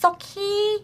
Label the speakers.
Speaker 1: so key